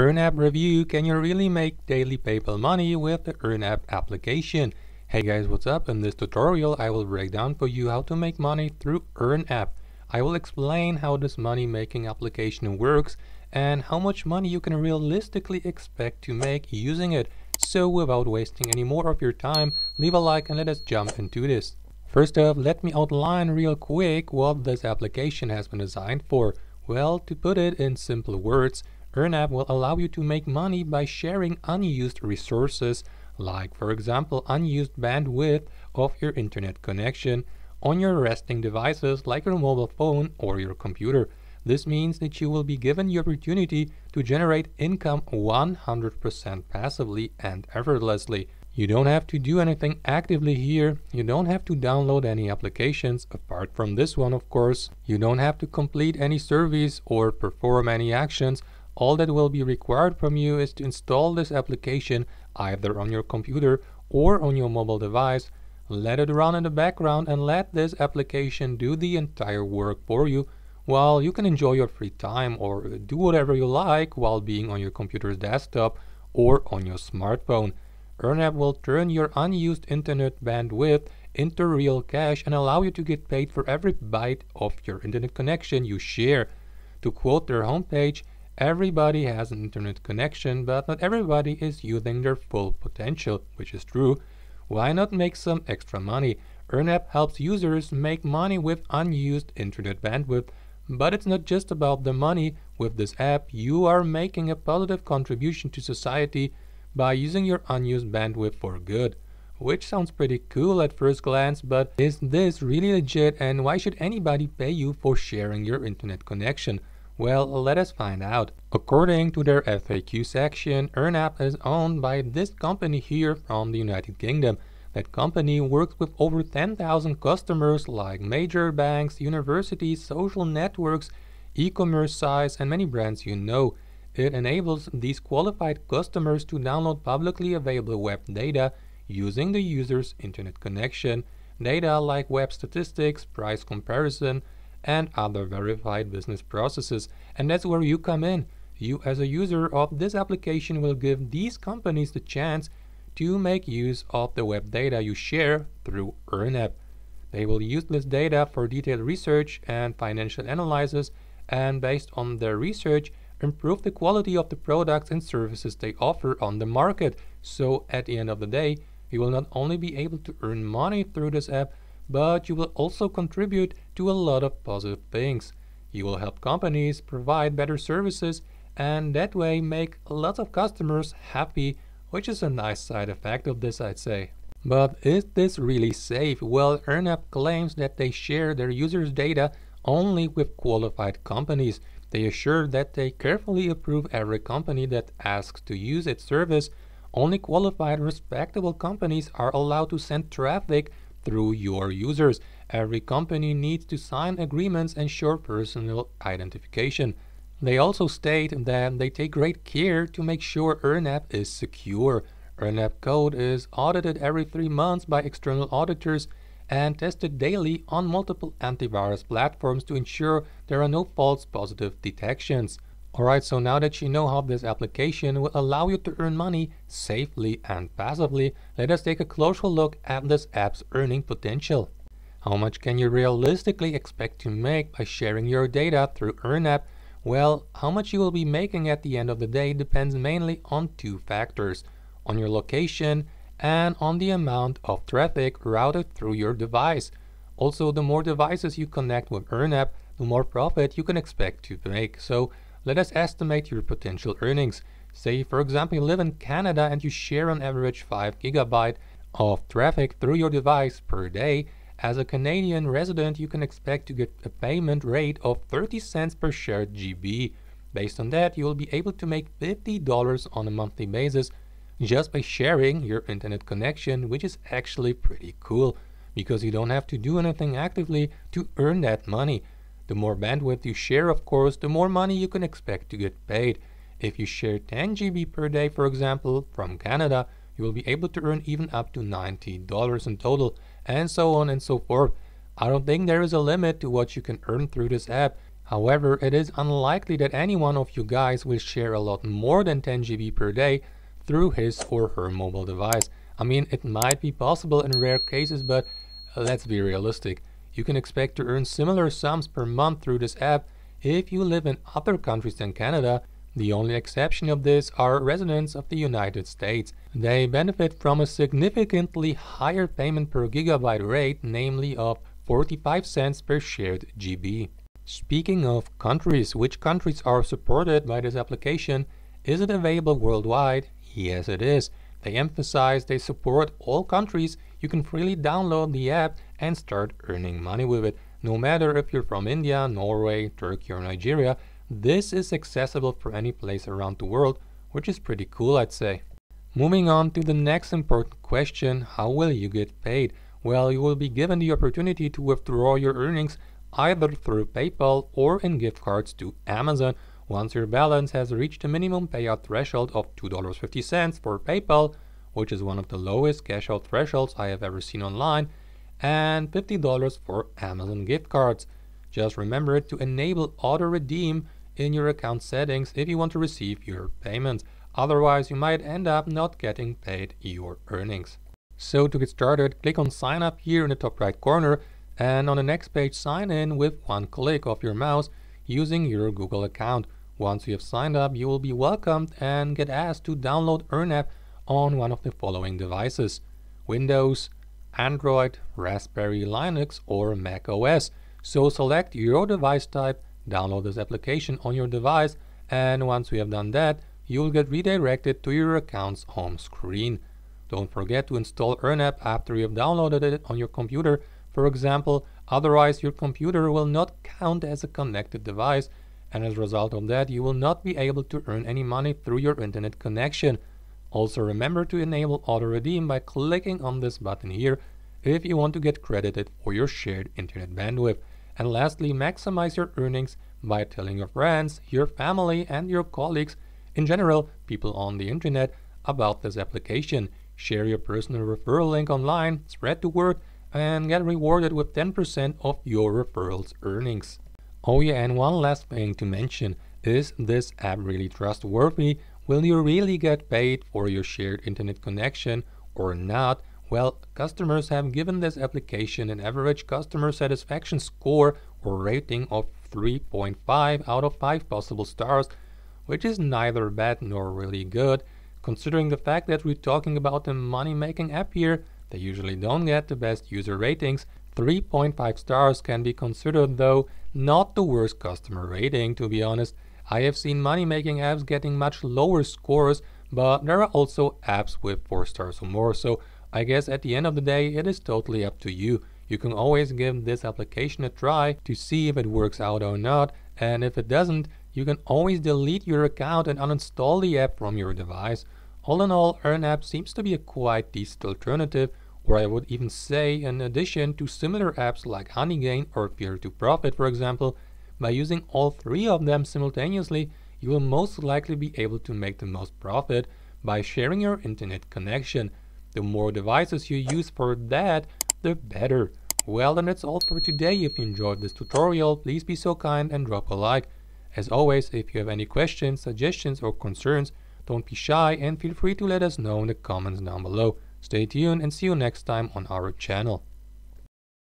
EarnApp review Can you really make daily PayPal money with the EarnApp application? Hey guys, what's up? In this tutorial, I will break down for you how to make money through EarnApp. I will explain how this money making application works and how much money you can realistically expect to make using it. So without wasting any more of your time, leave a like and let us jump into this. First off, let me outline real quick what this application has been designed for. Well, to put it in simple words, EarnApp will allow you to make money by sharing unused resources, like for example unused bandwidth of your internet connection on your resting devices like your mobile phone or your computer. This means that you will be given the opportunity to generate income 100% passively and effortlessly. You don't have to do anything actively here. You don't have to download any applications, apart from this one of course. You don't have to complete any surveys or perform any actions all that will be required from you is to install this application either on your computer or on your mobile device, let it run in the background and let this application do the entire work for you while you can enjoy your free time or do whatever you like while being on your computer's desktop or on your smartphone. EarnApp will turn your unused internet bandwidth into real cash and allow you to get paid for every byte of your internet connection you share. To quote their homepage, Everybody has an internet connection, but not everybody is using their full potential, which is true. Why not make some extra money? EarnApp helps users make money with unused internet bandwidth, but it's not just about the money. With this app, you are making a positive contribution to society by using your unused bandwidth for good. Which sounds pretty cool at first glance, but is this really legit and why should anybody pay you for sharing your internet connection? Well, let us find out. According to their FAQ section, EarnApp is owned by this company here from the United Kingdom. That company works with over 10,000 customers like major banks, universities, social networks, e-commerce sites, and many brands you know. It enables these qualified customers to download publicly available web data using the user's internet connection, data like web statistics, price comparison, and other verified business processes. And that's where you come in. You as a user of this application will give these companies the chance to make use of the web data you share through EarnApp. They will use this data for detailed research and financial analysis and based on their research improve the quality of the products and services they offer on the market. So at the end of the day, you will not only be able to earn money through this app, but you will also contribute to a lot of positive things. You will help companies provide better services and that way make lots of customers happy, which is a nice side effect of this, I'd say. But is this really safe? Well, EarnApp claims that they share their users' data only with qualified companies. They assure that they carefully approve every company that asks to use its service. Only qualified, respectable companies are allowed to send traffic through your users. Every company needs to sign agreements and ensure personal identification. They also state that they take great care to make sure EarnApp is secure. EarnApp code is audited every three months by external auditors and tested daily on multiple antivirus platforms to ensure there are no false positive detections. Alright, so now that you know how this application will allow you to earn money safely and passively, let us take a closer look at this app's earning potential. How much can you realistically expect to make by sharing your data through EarnApp? Well, how much you will be making at the end of the day depends mainly on two factors, on your location and on the amount of traffic routed through your device. Also, the more devices you connect with EarnApp, the more profit you can expect to make. So let us estimate your potential earnings. Say, for example, you live in Canada and you share on average 5 gigabyte of traffic through your device per day. As a Canadian resident, you can expect to get a payment rate of 30 cents per shared GB. Based on that, you will be able to make $50 on a monthly basis just by sharing your internet connection, which is actually pretty cool because you don't have to do anything actively to earn that money. The more bandwidth you share, of course, the more money you can expect to get paid. If you share 10 GB per day, for example, from Canada, you will be able to earn even up to $90 in total, and so on and so forth. I don't think there is a limit to what you can earn through this app. However, it is unlikely that any one of you guys will share a lot more than 10 GB per day through his or her mobile device. I mean, it might be possible in rare cases, but let's be realistic. You can expect to earn similar sums per month through this app if you live in other countries than Canada. The only exception of this are residents of the United States. They benefit from a significantly higher payment per gigabyte rate, namely of 45 cents per shared GB. Speaking of countries, which countries are supported by this application? Is it available worldwide? Yes, it is. They emphasize they support all countries. You can freely download the app and start earning money with it. No matter if you're from India, Norway, Turkey, or Nigeria, this is accessible for any place around the world, which is pretty cool, I'd say. Moving on to the next important question how will you get paid? Well, you will be given the opportunity to withdraw your earnings either through PayPal or in gift cards to Amazon once your balance has reached a minimum payout threshold of $2.50 for PayPal, which is one of the lowest cash out thresholds I have ever seen online, and $50 for Amazon gift cards. Just remember to enable auto redeem in your account settings if you want to receive your payments. Otherwise, you might end up not getting paid your earnings. So to get started, click on sign up here in the top right corner and on the next page sign in with one click of your mouse using your Google account. Once you have signed up, you will be welcomed and get asked to download EarnApp on one of the following devices Windows, Android, Raspberry Linux, or Mac OS. So select your device type, download this application on your device, and once we have done that, you will get redirected to your account's home screen. Don't forget to install EarnApp after you have downloaded it on your computer, for example, otherwise your computer will not count as a connected device and as a result of that you will not be able to earn any money through your internet connection. Also remember to enable auto redeem by clicking on this button here if you want to get credited for your shared internet bandwidth. And lastly, maximize your earnings by telling your friends, your family and your colleagues, in general, people on the internet, about this application. Share your personal referral link online, spread the word, and get rewarded with 10% of your referral's earnings. Oh yeah, and one last thing to mention, is this app really trustworthy? Will you really get paid for your shared internet connection or not? Well, customers have given this application an average customer satisfaction score or rating of 3.5 out of 5 possible stars, which is neither bad nor really good. Considering the fact that we're talking about a money making app here, they usually don't get the best user ratings. 3.5 stars can be considered, though, not the worst customer rating, to be honest. I have seen money making apps getting much lower scores, but there are also apps with 4 stars or more, so I guess at the end of the day, it is totally up to you. You can always give this application a try to see if it works out or not, and if it doesn't, you can always delete your account and uninstall the app from your device. All in all, EarnApp seems to be a quite decent alternative, or I would even say an addition to similar apps like Honeygain or Peer2Profit for example. By using all three of them simultaneously, you will most likely be able to make the most profit by sharing your internet connection. The more devices you use for that, the better. Well then that's all for today. If you enjoyed this tutorial, please be so kind and drop a like. As always, if you have any questions, suggestions or concerns, don't be shy and feel free to let us know in the comments down below. Stay tuned and see you next time on our channel.